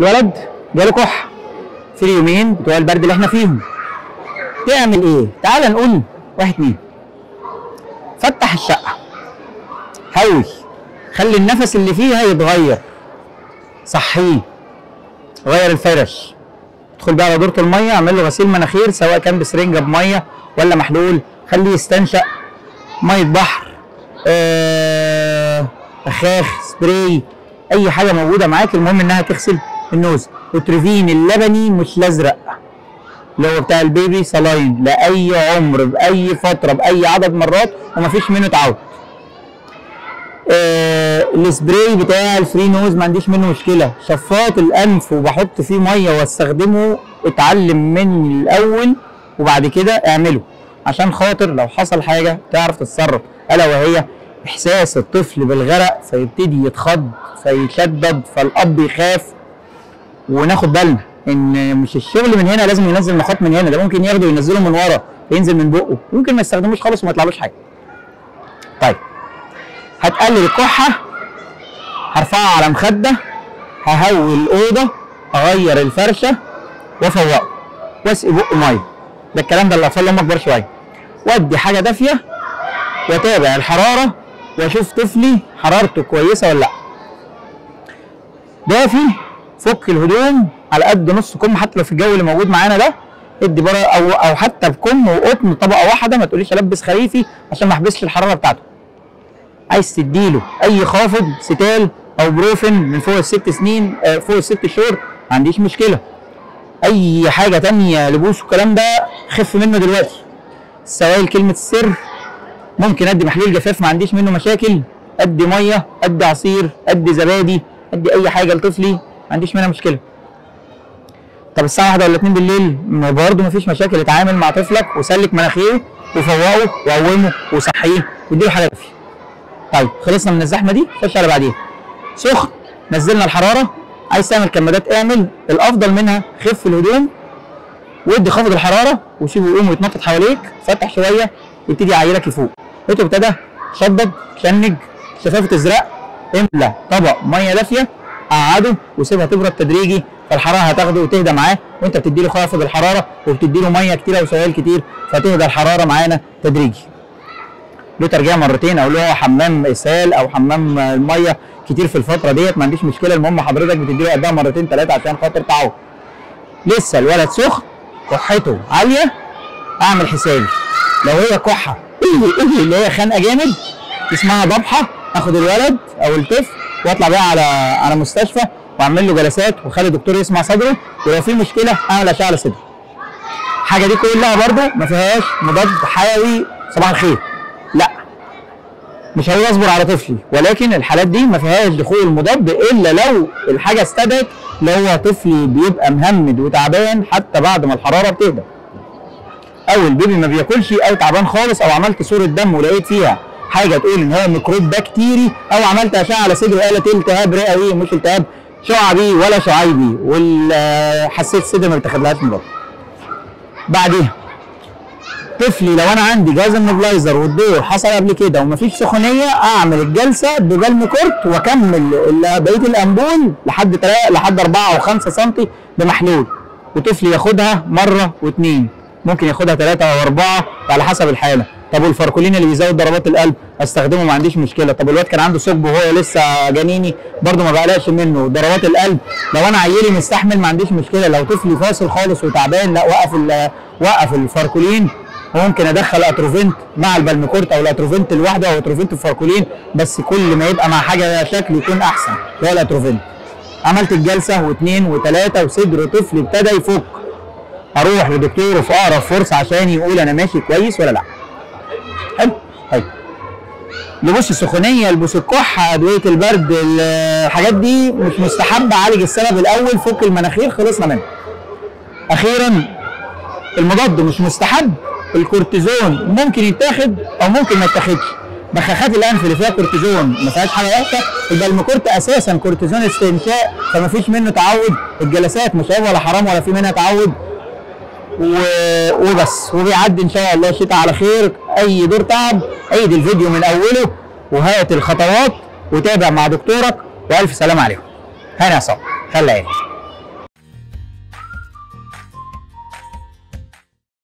الولد جاله كحه في اليومين بتوع البرد اللي إحنا فيهم. تعمل إيه؟ تعال نقول واحد اتنين. فتح الشقة. هوي خلي النفس اللي فيها يتغير. صحيه. غير الفرش. ادخل بقى على دورة المية اعمل له غسيل مناخير سواء كان بسرنجة بمية ولا محلول. خليه يستنشق. مية بحر. آه، بخاخ سبراي. أي حاجة موجودة معاك المهم إنها تغسل. ال nose. أوتريفين اللبني مش الأزرق. اللي هو بتاع ال baby saline لأي عمر بأي فترة بأي عدد مرات ومفيش منه تعود آه السبراي بتاع ال Free Nose ما عنديش منه مشكلة. شفاط الأنف وبحط فيه مية واستخدمه اتعلم من الأول وبعد كده اعمله. عشان خاطر لو حصل حاجة تعرف تتصرف. ألا وهي إحساس الطفل بالغرق فيبتدي يتخض فيشدد فالأب يخاف. وناخد بالنا إن مش الشغل من هنا لازم ينزل مخاط من هنا. ده ممكن ياخده وينزله من ورا فينزل من بقه. ممكن ما يستخدموش خالص وما يطلعلوش حاجة. طيب هتقلل الكحة هرفعها على مخدة ههوي الأوضة أغير الفرشة وأفوقه. وأسقي بقه مية. ده الكلام ده الأطفال لما أكبر شوية. وأدي حاجة دافية وأتابع الحرارة وأشوف طفلي حرارته كويسة ولا لأ. دافي فك الهدوم على قد نص كم حتى لو في الجو اللي موجود معانا ده ادي بره أو أو حتى بكم وقطن طبقة واحدة ما تقوليش ألبس خريفي عشان ما أحبسش الحرارة بتاعته. عايز تديله أي خافض ستال أو بروفن من فوق الست سنين آه، فوق الست شهور ما عنديش مشكلة. أي حاجة تانية لبوس والكلام ده خف منه دلوقتي. السوائل كلمة السر ممكن أدي محلول جفاف ما عنديش منه مشاكل. أدي مية أدي عصير أدي زبادي أدي أي حاجة لطفلي. ما عنديش منها مشكلة. طب الساعة واحدة ولا اتنين بالليل ما برضه مفيش مشاكل. اتعامل مع طفلك وسلك مناخيره وفوقه وقومه وصحيه واديله حاجة دافيه طيب خلصنا من الزحمة دي خش على بعديها. سخن نزلنا الحرارة. عايز تعمل كمادات اعمل الأفضل منها خف الهدوم وادي خفض الحرارة وسيبه يقوم ويتنطط حواليك. فتح شوية يبتدي يعيرك لفوق. لقيته ابتدى شدد شنج شفافة تزرق املى طبق مية دافية. قعده وسيبها تبرد تدريجي فالحرارة هتاخده وتهدى معاه وأنت بتدي له خافض الحرارة وبتدي له مية كتيره وسوائل كتير فتهدى الحرارة معانا تدريجي. له ترجيع مرتين أو له حمام إسهال أو حمام المية كتير في الفترة ديت ما عنديش مشكلة المهم حضرتك بتديله قدها مرتين ثلاثة عشان خاطر تعود لسه الولد سخن كحته عالية أعمل حسابي. لو هي كحة اللي هي خانقه جامد اسمها ضبحة أخد الولد أو الطفل واطلع بقى على على مستشفى واعمل له جلسات واخلي الدكتور يسمع صدره ولو في مشكلة اعمل اشعه على صدره الحاجة دي كلها برضو ما فيهاش مضاد حيوي صباح الخير. لا. مش هقول اصبر على طفلي ولكن الحالات دي ما فيهاش دخول مضاد إلا لو الحاجة استدعت لو هو طفلي بيبقى مهمد وتعبان حتى بعد ما الحرارة بتهدى. أو ال baby ما بياكلش أو تعبان خالص أو عملت صورة دم ولقيت فيها حاجة تقول إن هو ميكروب بكتيري أو عملت أشعة على صدره قالت التهاب رئوي؟ مش التهاب شعبي ولا شعيبي وحساسية الصدر ما بتاخدلهاش مضاد بعديها طفلي لو أنا عندي جهاز ال nebulizer والدور حصل قبل كده ومفيش سخونية أعمل الجلسة ببلمكورت وأكمل بقية الأمبول لحد تلا- لحد 4 أو 5 سم بمحلول. وطفلي ياخدها مرة واثنين ممكن ياخدها ثلاثة أو أربعة على حسب الحالة. طب والفاركولين اللي بيزود ضربات القلب أستخدمه؟ ما عنديش مشكلة. طب الواد كان عنده ثقب وهو لسه جنيني برده ما بقلقش منه. ضربات القلب لو أنا عيلي مستحمل ما عنديش مشكلة. لو طفلي فاصل خالص وتعبان لا وقف وقف الفاركولين ممكن أدخل أتروفنت مع البلمكورت أو الأتروفنت لوحده أو أتروفنت الفاركولين بس كل ما يبقى مع حاجة شكل يكون أحسن. هو الأتروفنت. عملت الجلسة واثنين وثلاثه وصدر طفلي ابتدى يفك. أروح لدكتور في اقرب فرصة عشان يقول أنا ماشي كويس ولا لأ. حلو. طيب. لبوس السخونية لبوس الكحة أدوية البرد ال- الحاجات دي مش مستحب اعالج السبب الأول فك المناخير خلصنا منه أخيرا المضاد مش مستحب الكورتيزون ممكن يتاخد أو ممكن ما يتاخدش. بخاخات الأنف اللي فيها كورتيزون ما فيهاش حاجة وحشه البلمكورت أساسا كورتيزون استنشاق فما فيش منه تعود الجلسات مش عيب ولا حرام ولا في منها تعود. و... وبس. وبيعدي إن شاء الله الشتاء على خير. أي دور تعب عيد الفيديو من أوله وهات الخطوات وتابع مع دكتورك وألف سلام عليكم. هنا صاحبي. خلي عينك.